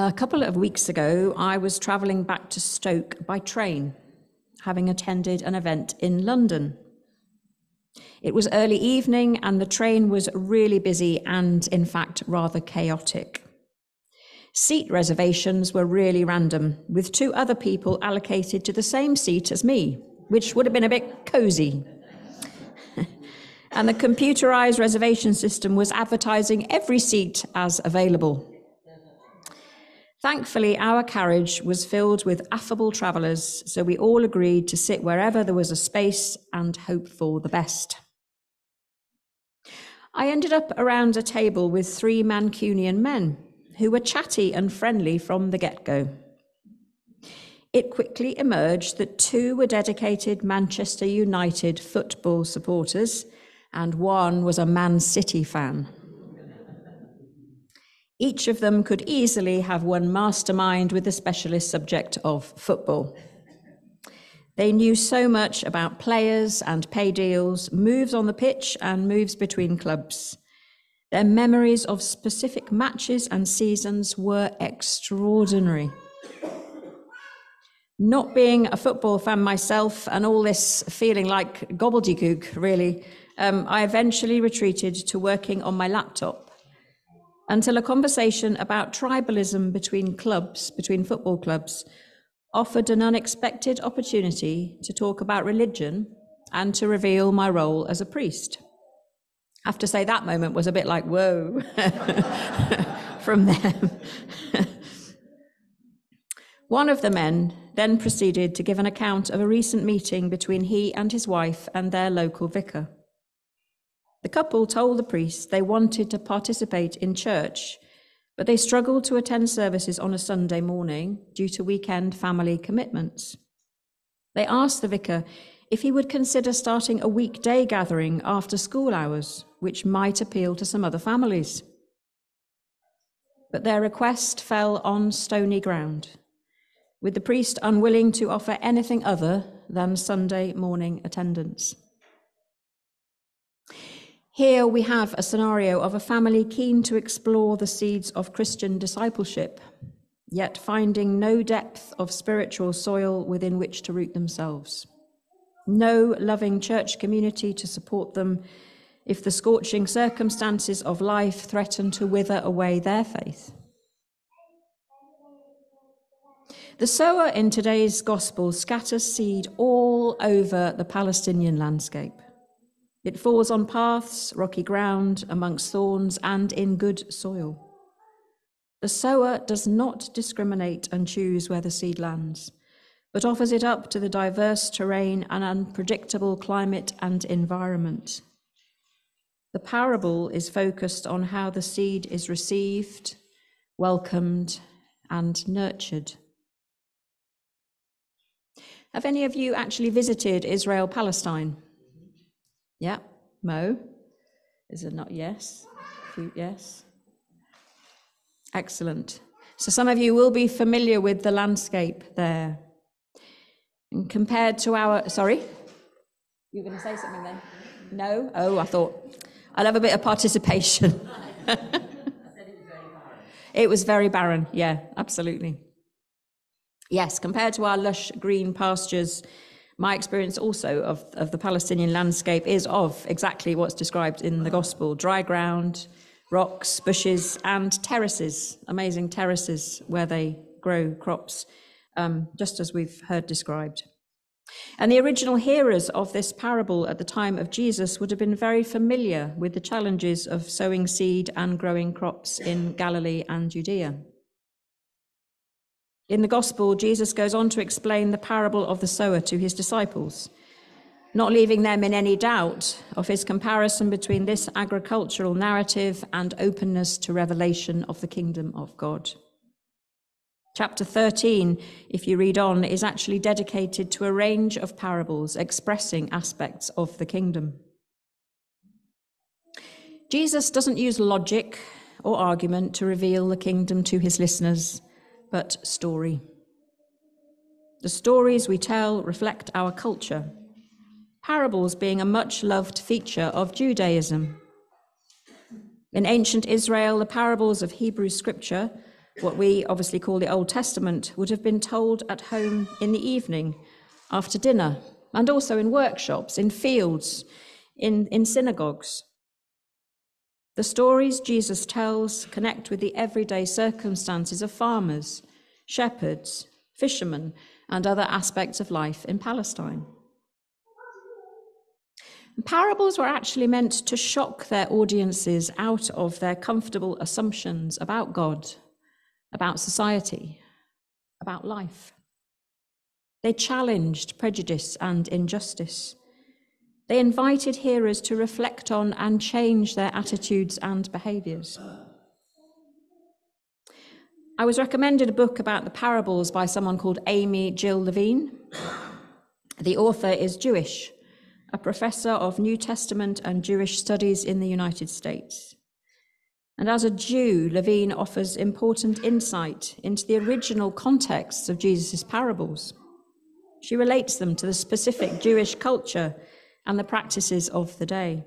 A couple of weeks ago, I was travelling back to Stoke by train, having attended an event in London. It was early evening, and the train was really busy and, in fact, rather chaotic. Seat reservations were really random, with two other people allocated to the same seat as me, which would have been a bit cosy. and the computerized reservation system was advertising every seat as available. Thankfully, our carriage was filled with affable travellers, so we all agreed to sit wherever there was a space and hope for the best. I ended up around a table with three Mancunian men who were chatty and friendly from the get go. It quickly emerged that two were dedicated Manchester United football supporters, and one was a Man City fan. Each of them could easily have won mastermind with the specialist subject of football. They knew so much about players and pay deals, moves on the pitch, and moves between clubs. Their memories of specific matches and seasons were extraordinary. Not being a football fan myself and all this feeling like gobbledygook, really, um, I eventually retreated to working on my laptop until a conversation about tribalism between clubs, between football clubs, offered an unexpected opportunity to talk about religion and to reveal my role as a priest. I have to say that moment was a bit like, whoa, from them. One of the men then proceeded to give an account of a recent meeting between he and his wife and their local vicar. The couple told the priest they wanted to participate in church, but they struggled to attend services on a Sunday morning due to weekend family commitments. They asked the vicar if he would consider starting a weekday gathering after school hours, which might appeal to some other families. But their request fell on stony ground, with the priest unwilling to offer anything other than Sunday morning attendance. Here we have a scenario of a family keen to explore the seeds of Christian discipleship, yet finding no depth of spiritual soil within which to root themselves. No loving church community to support them if the scorching circumstances of life threaten to wither away their faith. The sower in today's gospel scatters seed all over the Palestinian landscape. It falls on paths, rocky ground, amongst thorns, and in good soil. The sower does not discriminate and choose where the seed lands, but offers it up to the diverse terrain and unpredictable climate and environment. The parable is focused on how the seed is received, welcomed, and nurtured. Have any of you actually visited Israel Palestine? Yeah, Mo? Is it not yes? Yes. Excellent. So some of you will be familiar with the landscape there. And compared to our, sorry? You were going to say something then? No? Oh, I thought. I love a bit of participation. it was very barren. Yeah, absolutely. Yes, compared to our lush green pastures my experience also of, of the Palestinian landscape is of exactly what's described in the gospel dry ground, rocks, bushes, and terraces, amazing terraces where they grow crops, um, just as we've heard described. And the original hearers of this parable at the time of Jesus would have been very familiar with the challenges of sowing seed and growing crops in Galilee and Judea. In the Gospel, Jesus goes on to explain the parable of the sower to his disciples, not leaving them in any doubt of his comparison between this agricultural narrative and openness to revelation of the kingdom of God. Chapter 13, if you read on, is actually dedicated to a range of parables expressing aspects of the kingdom. Jesus doesn't use logic or argument to reveal the kingdom to his listeners but story. The stories we tell reflect our culture, parables being a much loved feature of Judaism. In ancient Israel, the parables of Hebrew scripture what we obviously call the Old Testament, would have been told at home in the evening, after dinner, and also in workshops, in fields, in, in synagogues. The stories Jesus tells connect with the everyday circumstances of farmers, shepherds, fishermen, and other aspects of life in Palestine. Parables were actually meant to shock their audiences out of their comfortable assumptions about God, about society, about life. They challenged prejudice and injustice. They invited hearers to reflect on and change their attitudes and behaviours. I was recommended a book about the parables by someone called Amy Jill Levine. The author is Jewish a professor of New Testament and Jewish studies in the United States. And as a Jew, Levine offers important insight into the original contexts of Jesus' parables. She relates them to the specific Jewish culture and the practices of the day.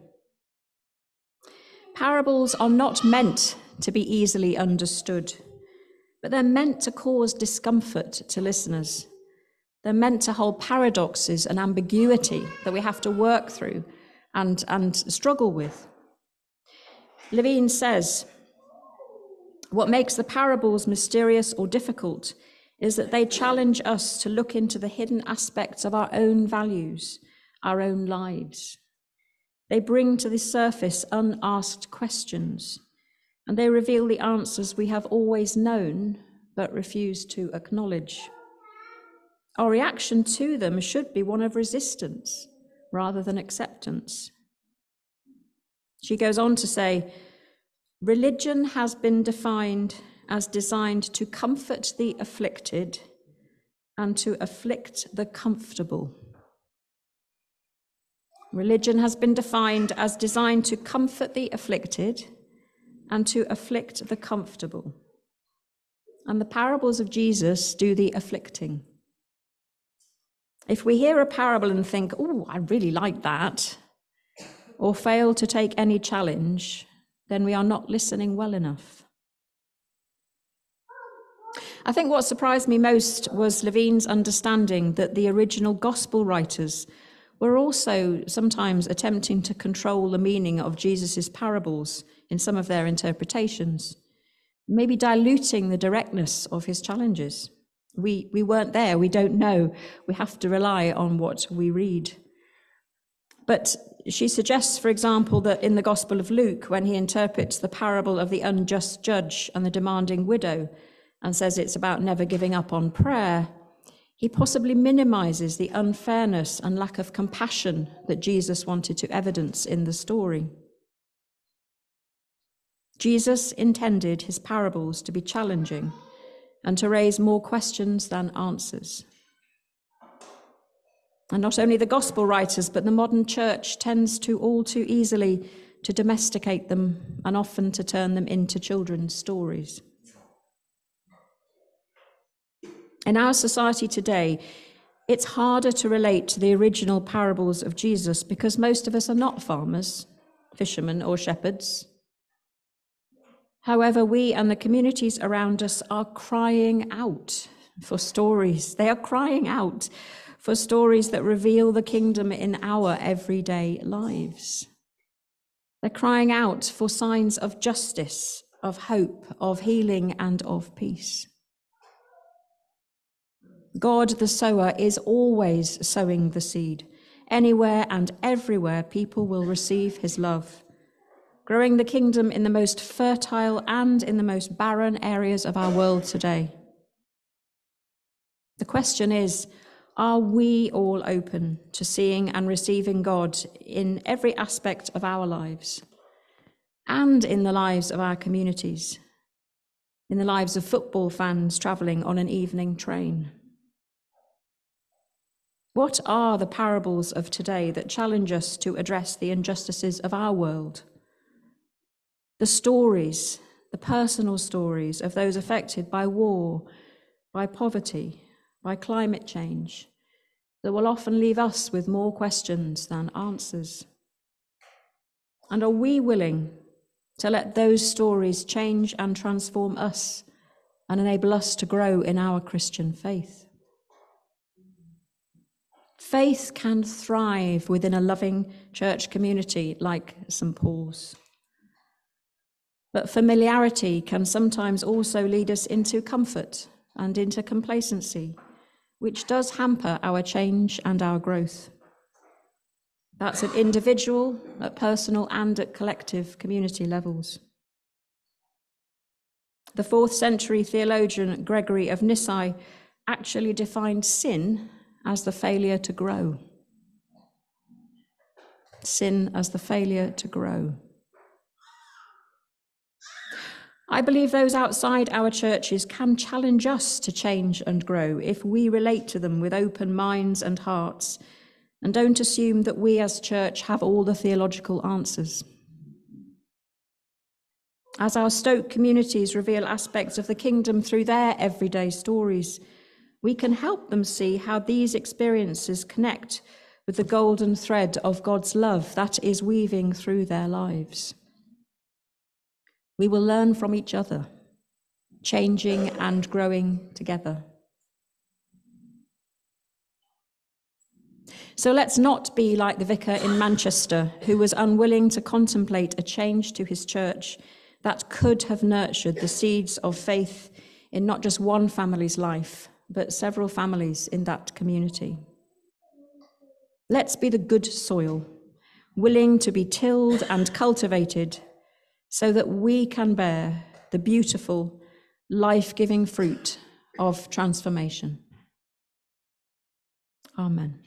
Parables are not meant to be easily understood, but they're meant to cause discomfort to listeners they're meant to hold paradoxes and ambiguity that we have to work through and, and struggle with. Levine says, What makes the parables mysterious or difficult is that they challenge us to look into the hidden aspects of our own values, our own lives. They bring to the surface unasked questions, and they reveal the answers we have always known but refuse to acknowledge. Our reaction to them should be one of resistance rather than acceptance. She goes on to say, religion has been defined as designed to comfort the afflicted and to afflict the comfortable. Religion has been defined as designed to comfort the afflicted and to afflict the comfortable. And the parables of Jesus do the afflicting. If we hear a parable and think, oh, I really like that, or fail to take any challenge, then we are not listening well enough. I think what surprised me most was Levine's understanding that the original gospel writers were also sometimes attempting to control the meaning of Jesus' parables in some of their interpretations, maybe diluting the directness of his challenges. We, we weren't there, we don't know. We have to rely on what we read. But she suggests, for example, that in the Gospel of Luke, when he interprets the parable of the unjust judge and the demanding widow and says it's about never giving up on prayer, he possibly minimizes the unfairness and lack of compassion that Jesus wanted to evidence in the story. Jesus intended his parables to be challenging and to raise more questions than answers. And not only the gospel writers, but the modern church tends to all too easily to domesticate them and often to turn them into children's stories. In our society today, it's harder to relate to the original parables of Jesus because most of us are not farmers, fishermen, or shepherds. However, we and the communities around us are crying out for stories. They are crying out for stories that reveal the kingdom in our everyday lives. They're crying out for signs of justice, of hope, of healing, and of peace. God the sower is always sowing the seed. Anywhere and everywhere, people will receive his love growing the kingdom in the most fertile and in the most barren areas of our world today. The question is are we all open to seeing and receiving God in every aspect of our lives and in the lives of our communities, in the lives of football fans travelling on an evening train? What are the parables of today that challenge us to address the injustices of our world? the stories, the personal stories of those affected by war, by poverty, by climate change, that will often leave us with more questions than answers? And are we willing to let those stories change and transform us and enable us to grow in our Christian faith. Faith can thrive within a loving church community like St. Paul's. But familiarity can sometimes also lead us into comfort and into complacency, which does hamper our change and our growth. That's at individual, at personal, and at collective community levels. The fourth century theologian Gregory of Nyssa actually defined sin as the failure to grow. Sin as the failure to grow. I believe those outside our churches can challenge us to change and grow if we relate to them with open minds and hearts and don't assume that we as church have all the theological answers. As our Stoke communities reveal aspects of the kingdom through their everyday stories, we can help them see how these experiences connect with the golden thread of God's love that is weaving through their lives. We will learn from each other, changing and growing together. So let's not be like the vicar in Manchester who was unwilling to contemplate a change to his church that could have nurtured the seeds of faith in not just one family's life, but several families in that community. Let's be the good soil, willing to be tilled and cultivated so that we can bear the beautiful, life giving fruit of transformation. Amen.